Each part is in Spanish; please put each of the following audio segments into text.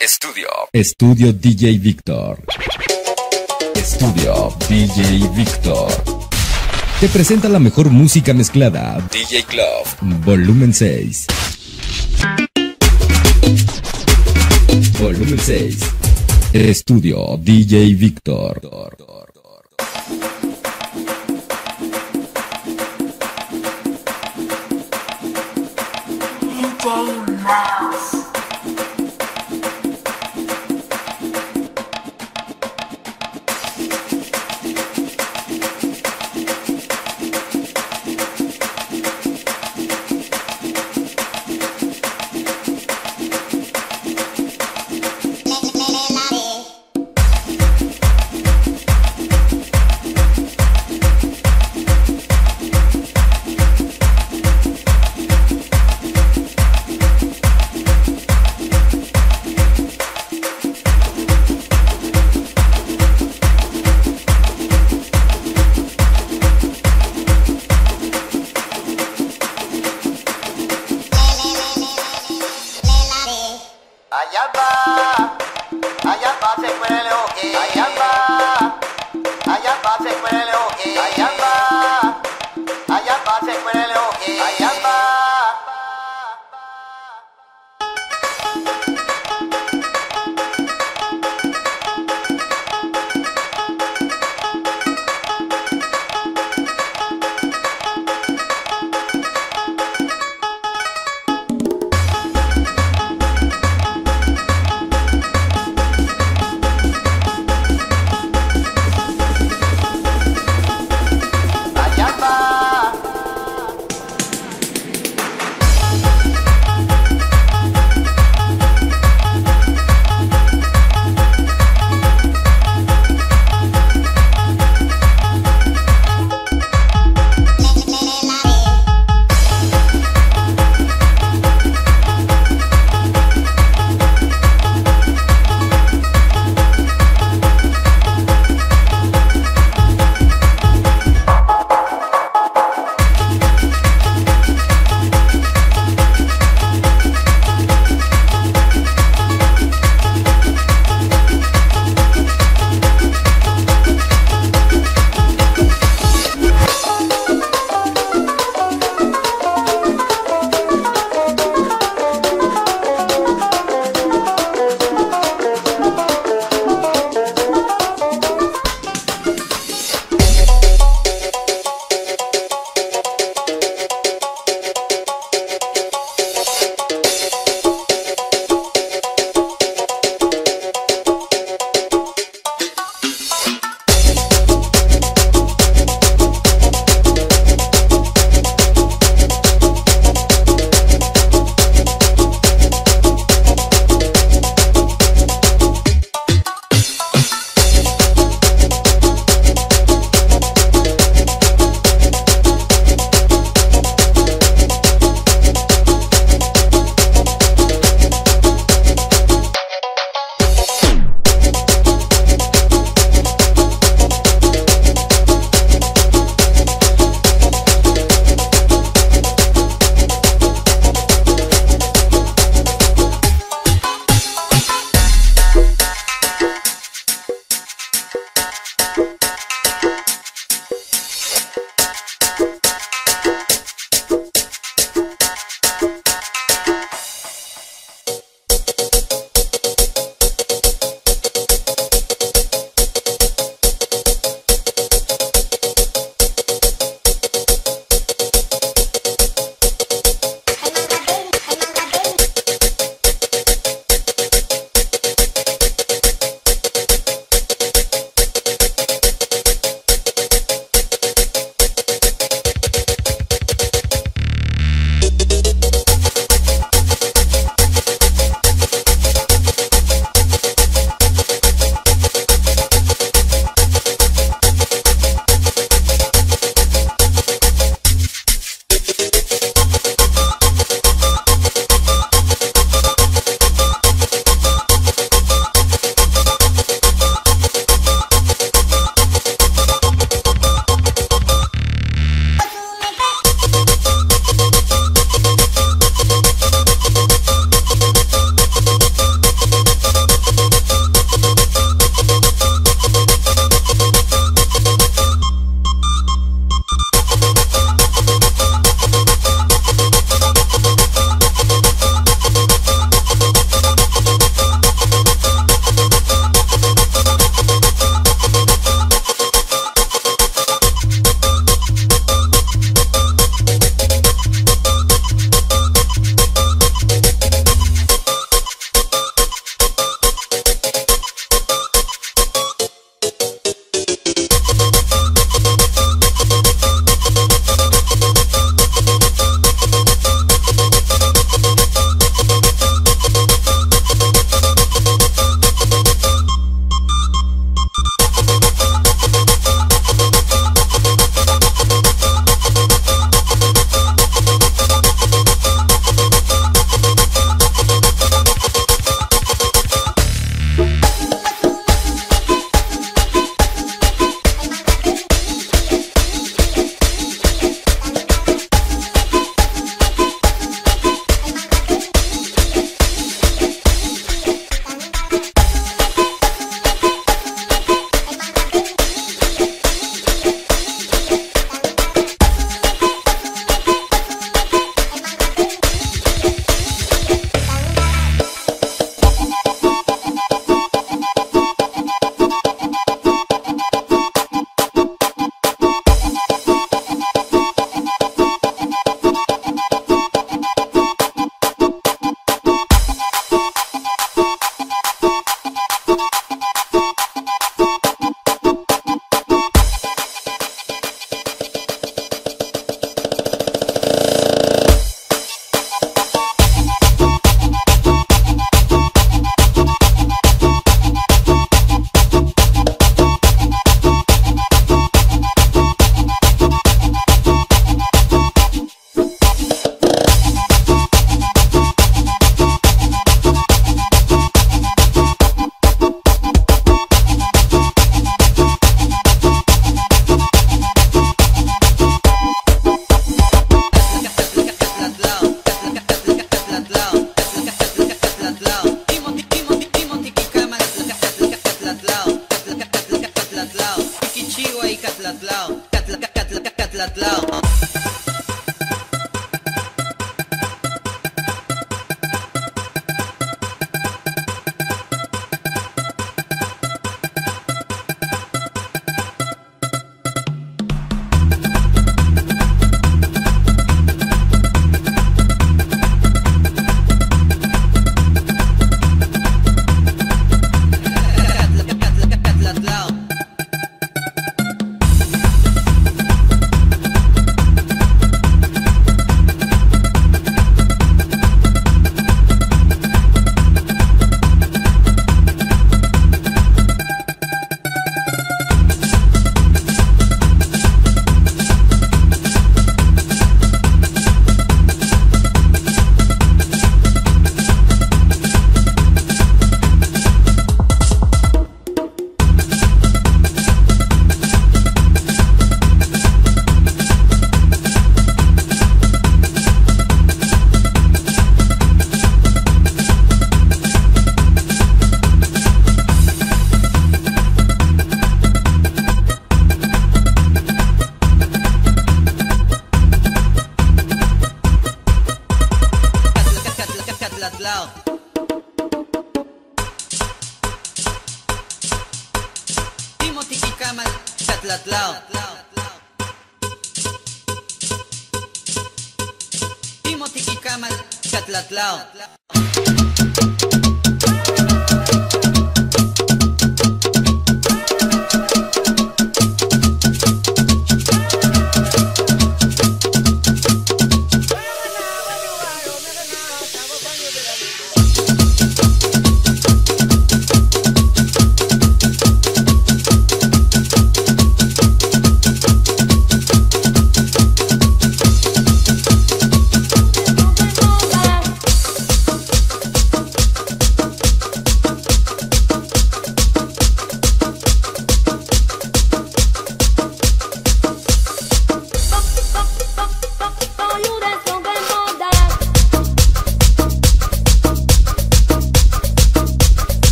Estudio. Estudio DJ Víctor. Estudio DJ Víctor. Te presenta la mejor música mezclada. DJ Club. Volumen 6. Volumen 6. Estudio DJ Víctor.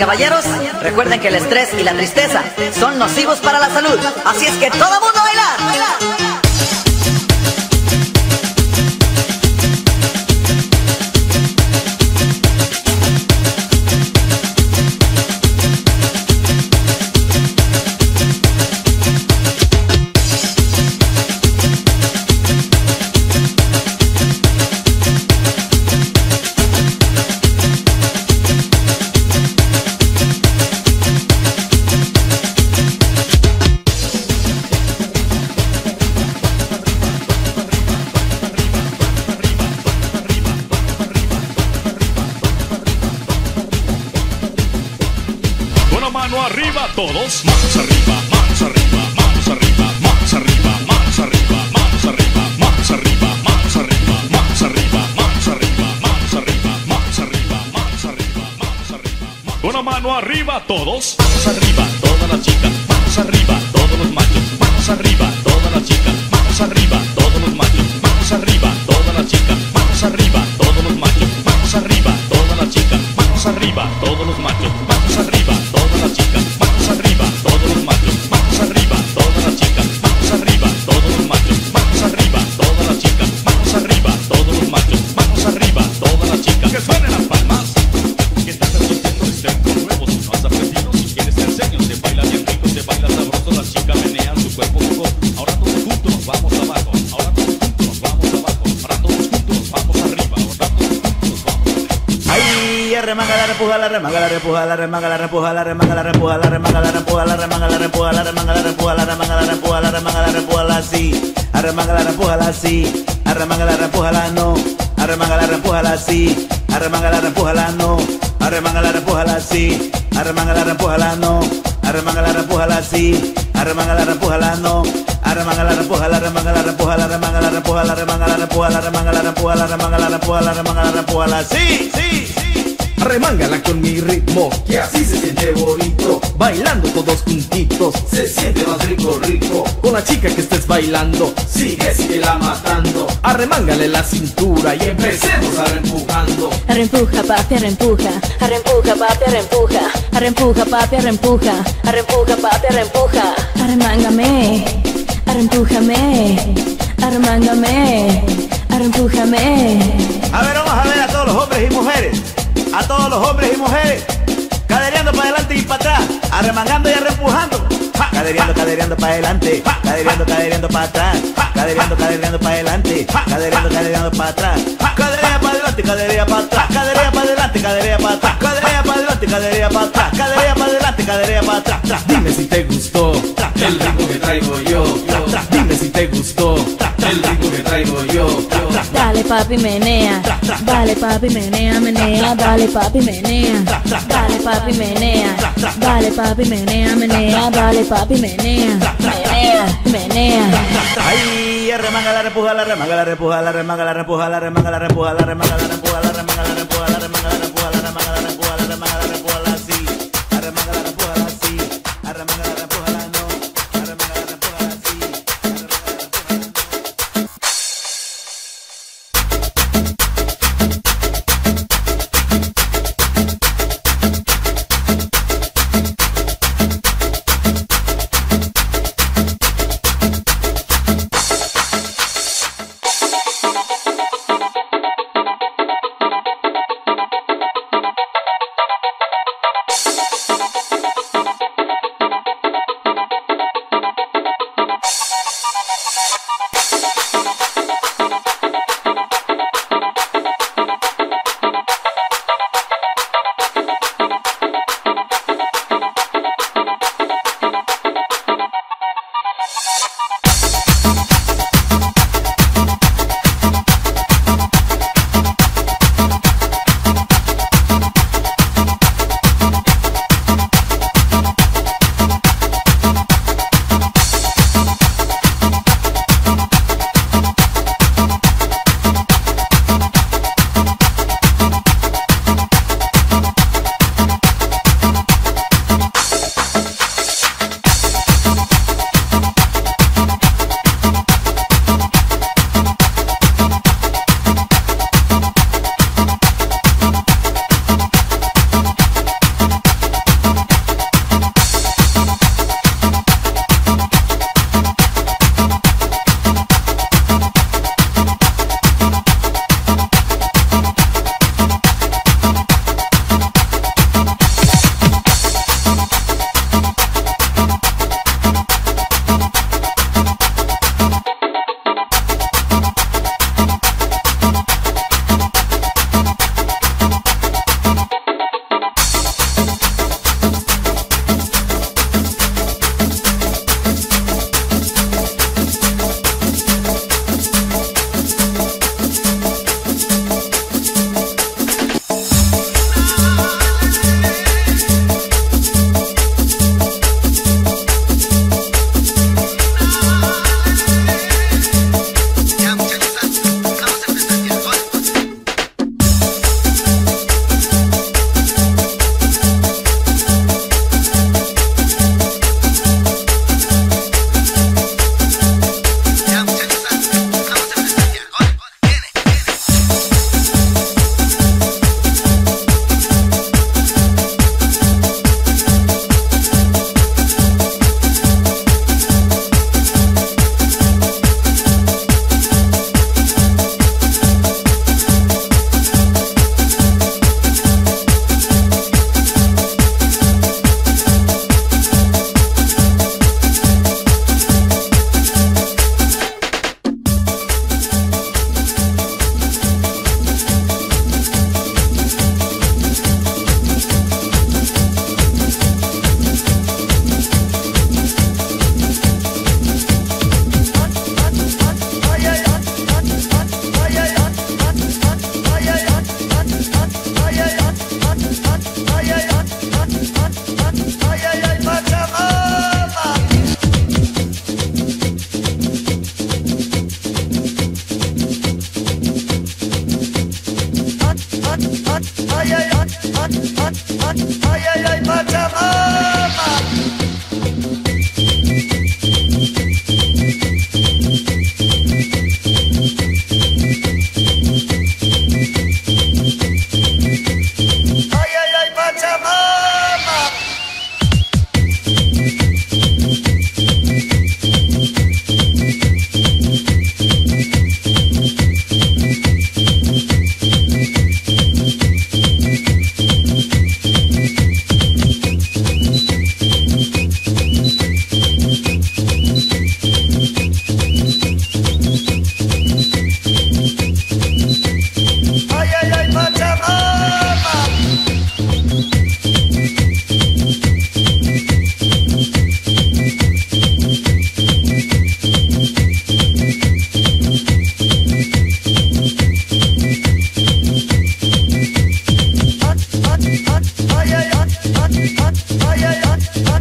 Caballeros, recuerden que el estrés y la tristeza son nocivos para la salud. Así es que todo mundo a bailar. Todos, manos arriba, manos arriba, manos arriba, manos arriba, manos arriba, manos arriba, manos arriba, manos arriba, manos arriba, manos arriba, manos arriba, manos arriba, manos arriba, manos arriba. La mano arriba todos, manos arriba, todas las chicas, manos arriba, todos los machos, manos arriba, todas las chicas, manos arriba, todos los machos, manos arriba, todas las chicas, manos arriba, todos los machos, manos arriba, todas las chicas, manos arriba, todos los machos, repuja, la remanga la repuja, la remanga la repuja, la remanga la repuja, la remanga la repuja, la remanga la repuja, la remanga la repuja, la remanga la repuja, la remanga la repuja, la sí, arremanga la repuja, la sí, arremanga la repuja, la no, arremanga la repuja, la sí, arremanga la repuja, la no, Arremángala, repújala así. Arremángala, repújala no. Arremángala, repújala así. Arremángala, repújala no. Arremángala, repújala, arremángala, repújala, arremángala, repújala, arremángala, repújala, arremángala, repújala, arremángala, repújala, arremángala, repújala así. Sí, sí. Arremángala con mi ritmo, que así se siente bonito. Bailando todos juntitos, se siente más rico, rico. Con la chica que estés bailando, sigue, sigue la matando. Arremángale la cintura y empecemos a reempujando. Arrempuja, papi, arrempuja. Arrempuja, papi, arrempuja. Arrempuja, papi, arrempuja. Arrempuja, papi, arrempuja. Arremángame, arrempújame. Arremángame, arrempújame. A ver, vamos a ver a todos los hombres y mujeres. A todos los hombres y mujeres. Cadereando para adelante y para atrás. Arremangando y arrempujando. Cadereando, cadereando para adelante. Cadereando, cadereando para atrás. Cadereando, cadereando para adelante. Cadereando, cadereando para atrás. Caderea para adelante, caderea para atrás. Caderea para adelante, caderea para atrás. Caderea para adelante, caderea para atrás. Caderea para adelante, caderea para atrás. Dime si te gustó el ritmo que traigo yo. Dime si te gustó el ritmo que traigo yo. Dale papi menea, dale papi menea, menea, dale papi menea, dale papi menea, dale papi menea, menea, dale papi menea, menea, menea. Ay, remanga la repuja, la remanga la repuja, la remanga la repuja, la remanga la repuja, la remanga la repuja, la remanga la repuja, la remanga la repuja.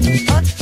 Hot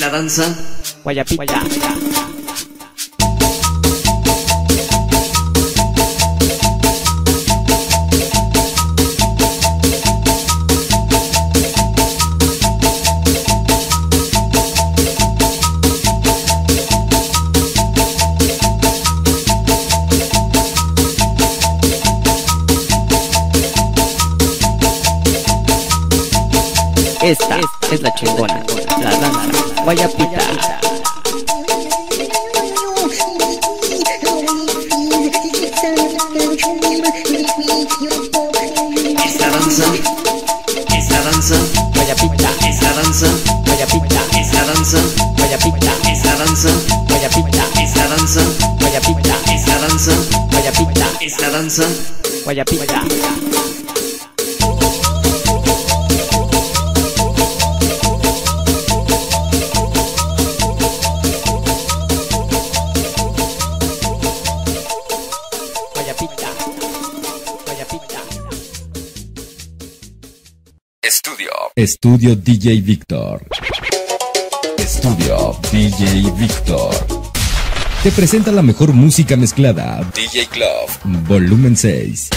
la danza, Guayapita. Esta es la chingona, guayapita. es la danza, es la danza, Guayapita, es la danza, guayapita, es la danza, guayapita, es la danza, guayapita, es la danza, guayapita, es la danza, guayapita, es la danza, guayapita. Guayapita, Estudio. DJ Víctor. Estudio DJ Víctor. Te presenta la mejor música mezclada. DJ Club. Volumen 6.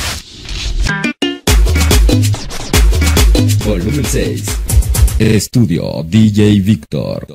Volumen 6. Estudio DJ Víctor.